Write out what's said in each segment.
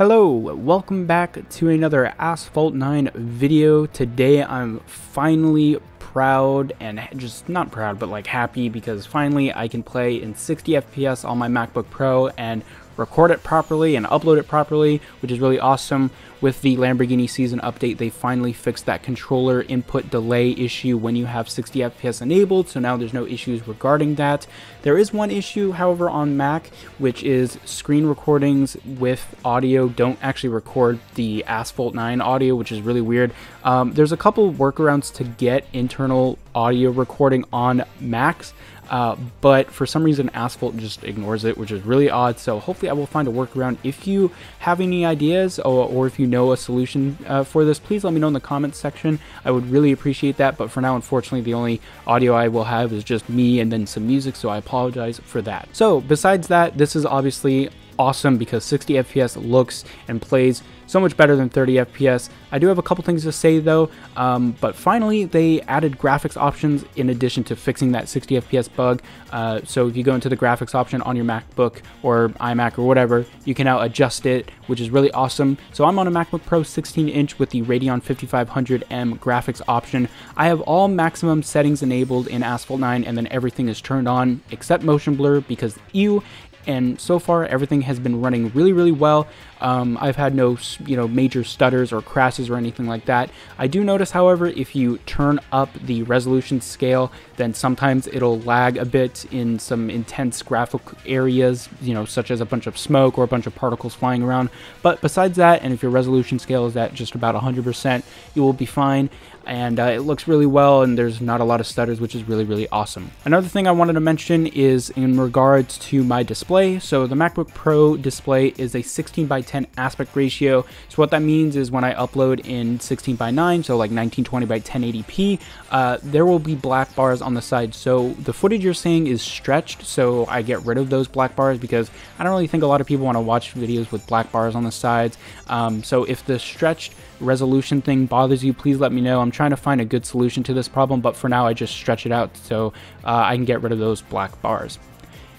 Hello, welcome back to another Asphalt 9 video. Today I'm finally proud and just not proud but like happy because finally I can play in 60 FPS on my MacBook Pro and record it properly and upload it properly, which is really awesome. With the Lamborghini season update, they finally fixed that controller input delay issue when you have 60 FPS enabled, so now there's no issues regarding that. There is one issue, however, on Mac, which is screen recordings with audio don't actually record the Asphalt 9 audio, which is really weird. Um, there's a couple workarounds to get internal audio recording on Macs. Uh, but for some reason Asphalt just ignores it, which is really odd. So hopefully I will find a workaround. If you have any ideas or, or if you know a solution uh, for this, please let me know in the comments section. I would really appreciate that. But for now, unfortunately, the only audio I will have is just me and then some music. So I apologize for that. So besides that, this is obviously awesome because 60 FPS looks and plays so much better than 30 FPS. I do have a couple things to say though, um, but finally they added graphics options in addition to fixing that 60 FPS bug. Uh, so if you go into the graphics option on your MacBook or iMac or whatever, you can now adjust it, which is really awesome. So I'm on a MacBook Pro 16 inch with the Radeon 5500M graphics option. I have all maximum settings enabled in Asphalt 9 and then everything is turned on except motion blur because you and so far everything has been running really really well um, I've had no you know major stutters or crashes or anything like that I do notice however if you turn up the resolution scale then sometimes it'll lag a bit in some intense graphic areas you know such as a bunch of smoke or a bunch of particles flying around but besides that and if your resolution scale is at just about 100% you will be fine and uh, it looks really well and there's not a lot of stutters which is really really awesome. Another thing I wanted to mention is in regards to my display. So the MacBook Pro display is a 16 by 10 aspect ratio. So what that means is when I upload in 16 by 9, so like 1920 by 1080p, uh, there will be black bars on the side. So the footage you're seeing is stretched, so I get rid of those black bars because I don't really think a lot of people want to watch videos with black bars on the sides. Um, so if the stretched resolution thing bothers you, please let me know. I'm trying to find a good solution to this problem, but for now I just stretch it out so uh, I can get rid of those black bars.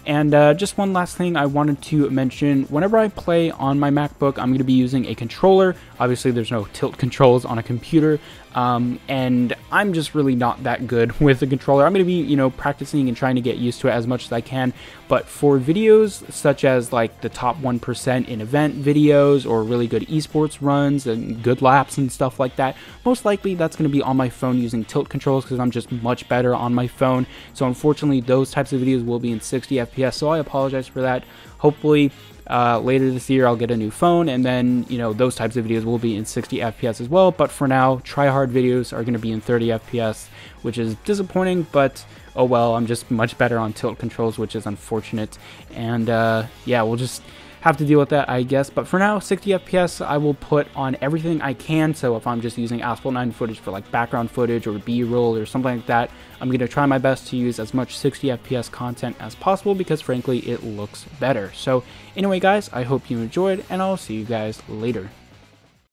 And uh, just one last thing I wanted to mention, whenever I play on my MacBook, I'm going to be using a controller. Obviously, there's no tilt controls on a computer, um, and I'm just really not that good with the controller. I'm going to be, you know, practicing and trying to get used to it as much as I can. But for videos such as like the top 1% in event videos or really good esports runs and good laps and stuff like that, most likely that's going to be on my phone using tilt controls because I'm just much better on my phone. So unfortunately, those types of videos will be in 60 FPS. So I apologize for that. Hopefully, uh, later this year, I'll get a new phone, and then you know those types of videos will be in 60 FPS as well. But for now, try hard videos are going to be in 30 FPS, which is disappointing. But oh well, I'm just much better on tilt controls, which is unfortunate. And uh, yeah, we'll just have to deal with that, I guess. But for now, 60 FPS I will put on everything I can. So if I'm just using Asphalt 9 footage for like background footage or B-roll or something like that, I'm going to try my best to use as much 60 FPS content as possible because frankly, it looks better. So anyway, guys, I hope you enjoyed and I'll see you guys later.